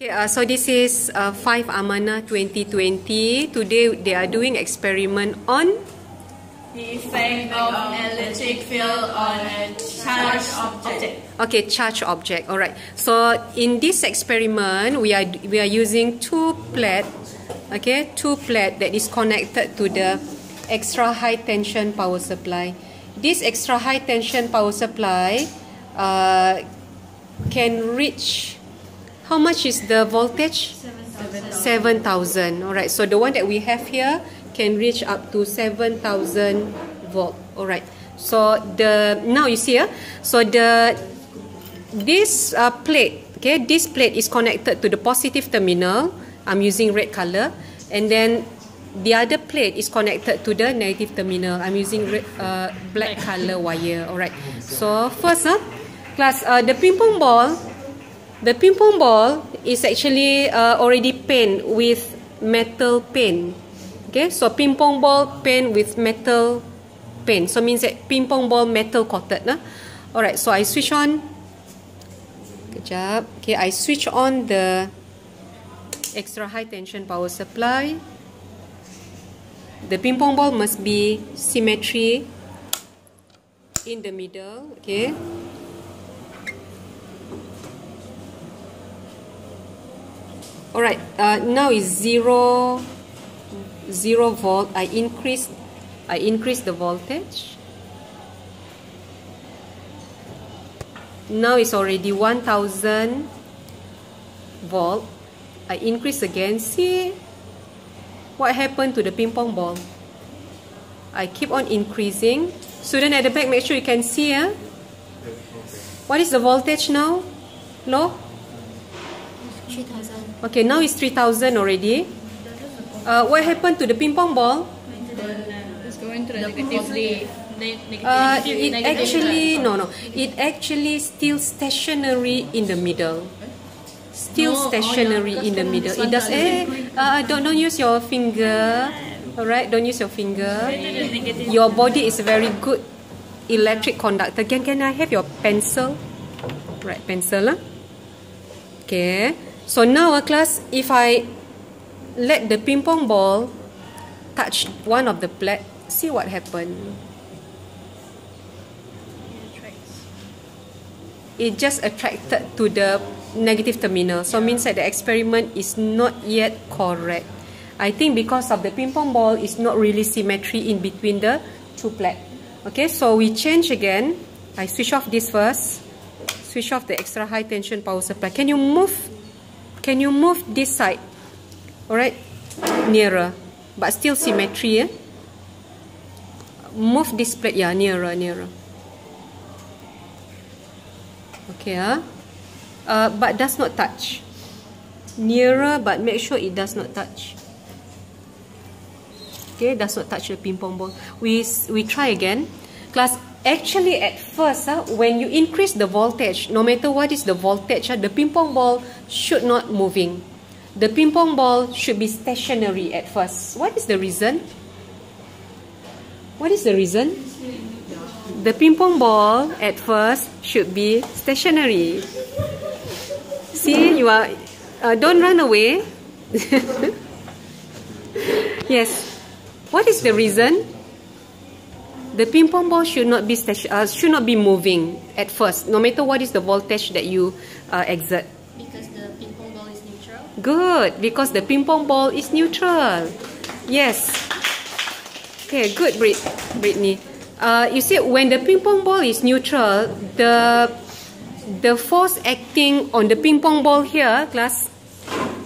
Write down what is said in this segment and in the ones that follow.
Okay, uh, so this is uh, 5 Amanah 2020. Today they are doing experiment on The effect of electric field on a charged object. okay charge object. All right. So in this experiment, we are we are using two plate, okay, two plate that is connected to the extra high tension power supply. This extra high tension power supply uh, can reach how much is the voltage? 7,000. All right. So the one that we have here can reach up to 7,000 volt. All right. So the now you see, uh, so the this uh, plate, okay, this plate is connected to the positive terminal. I'm using red color, and then the other plate is connected to the negative terminal. I'm using red, uh, black color wire. All right. So first, uh, class, uh, the ping pong ball the ping pong ball is actually uh, already painted with metal paint. Okay, so ping pong ball paint with metal paint. So means that ping pong ball metal coated. Nah? Alright, so I switch on. Kejap. Okay, I switch on the extra high tension power supply. The ping pong ball must be symmetry in the middle. Okay. Alright, uh, now is zero, zero volt. I increase, I increase the voltage. Now it's already 1000 volt. I increase again. See what happened to the ping pong ball. I keep on increasing. Student at the back, make sure you can see. Eh? What is the voltage now? Low? 3000 Okay, now it's 3000 already. Uh, what happened to the ping pong ball? It's going to the negatively. Uh, it actually, no, no. It actually still stationary in the middle. Still No, oh, stationary yeah, in the middle. It does, eh, uh, don't, don't use your finger. Alright, don't use your finger. Your body is a very good electric conductor. Can, can I have your pencil? Right, pencil. Huh? Okay. So now, uh, class, if I let the ping pong ball touch one of the plate, see what happened. It just attracted to the negative terminal. So means that the experiment is not yet correct. I think because of the ping pong ball is not really symmetry in between the two plate. Okay, so we change again. I switch off this first. Switch off the extra high tension power supply. Can you move? Can you move this side? Alright, nearer, but still symmetry. Eh? Move this plate, yeah, nearer, nearer. Okay, ah, uh, but does not touch. Nearer, but make sure it does not touch. Okay, does not touch the ping pong ball. We we try again. Class, actually at first, uh, when you increase the voltage, no matter what is the voltage, uh, the ping pong ball should not moving. The ping pong ball should be stationary at first. What is the reason? What is the reason? The ping pong ball at first should be stationary. See, you are. Uh, don't run away. yes. What is the reason? The ping pong ball should not be uh, should not be moving at first, no matter what is the voltage that you uh, exert. because the ping pong ball is neutral. Good, because the ping pong ball is neutral. Yes. Okay, good, Brit Brittany. Uh, you see, when the ping pong ball is neutral, the the force acting on the ping pong ball here, class,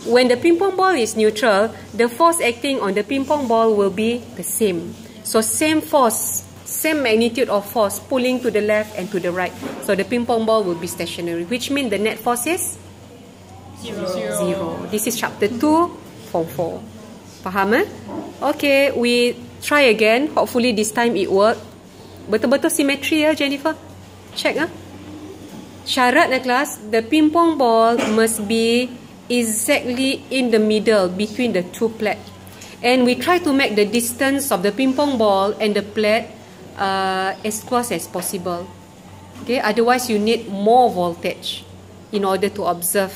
when the ping pong ball is neutral, the force acting on the ping pong ball will be the same. So same force, same magnitude of force pulling to the left and to the right. So the ping pong ball will be stationary, which means the net force is Zero. zero. This is chapter 2, form 4. Faham eh? Okay, we try again. Hopefully this time it work. Betul-betul symmetry ya Jennifer. Check ah. Syarat na kelas, the ping pong ball must be exactly in the middle between the two plate. And we try to make the distance of the ping pong ball and the plate uh, as close as possible. Okay, otherwise you need more voltage in order to observe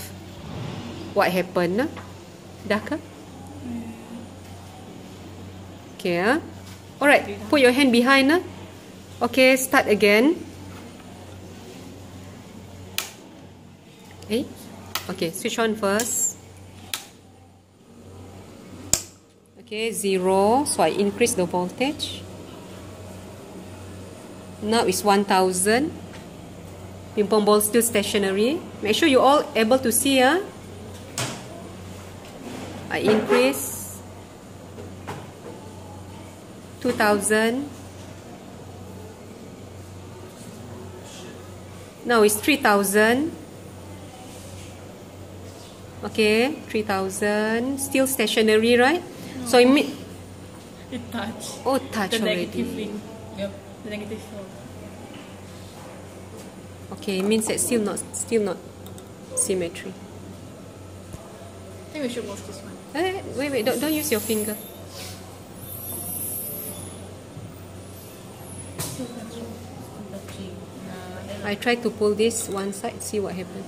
what happened. Dah ke? Okay. Ah. Alright, put your hand behind. Nah? Okay, start again. Okay. Okay, switch on first. Okay, zero. So I increase the voltage. Now it's 1000. Ping pong ball still stationary. Make sure you all able to see. Ah. I increase 2000. Now it's 3000. Okay, 3000. Still stationary, right? No. So it it touch. Oh, touch the already. negative. Yep. The negative field. Okay, it means that still not still not symmetry. I think we should move this one. Eh, wait, wait, don't, don't use your finger. I try to pull this one side, see what happens.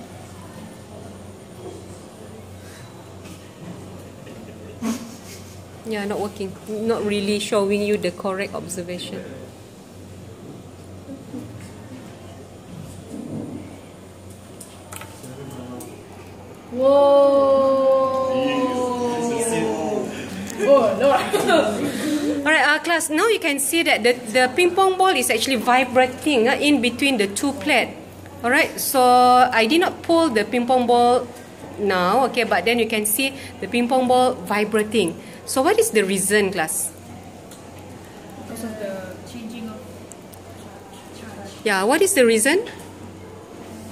Yeah, not working. Not really showing you the correct observation. Whoa! Oh, no. Alright, uh, class, now you can see that the, the ping pong ball is actually vibrating uh, in between the two plates. Alright, so I did not pull the ping pong ball now, okay, but then you can see the ping pong ball vibrating. So what is the reason, class? Because of the changing of charge. Yeah, what is the reason?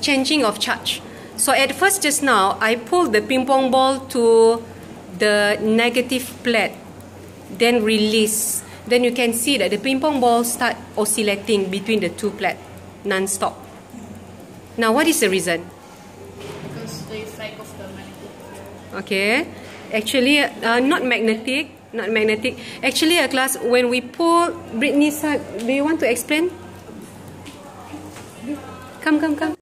Changing of charge. So at first just now, I pulled the ping pong ball to the negative plate, then release. Then you can see that the ping pong ball start oscillating between the two plates, non-stop. Now, what is the reason? Because the effect of the magnetic. Okay, actually, uh, not magnetic, not magnetic. Actually, a class when we pull Britney, do you want to explain? Come, come, come.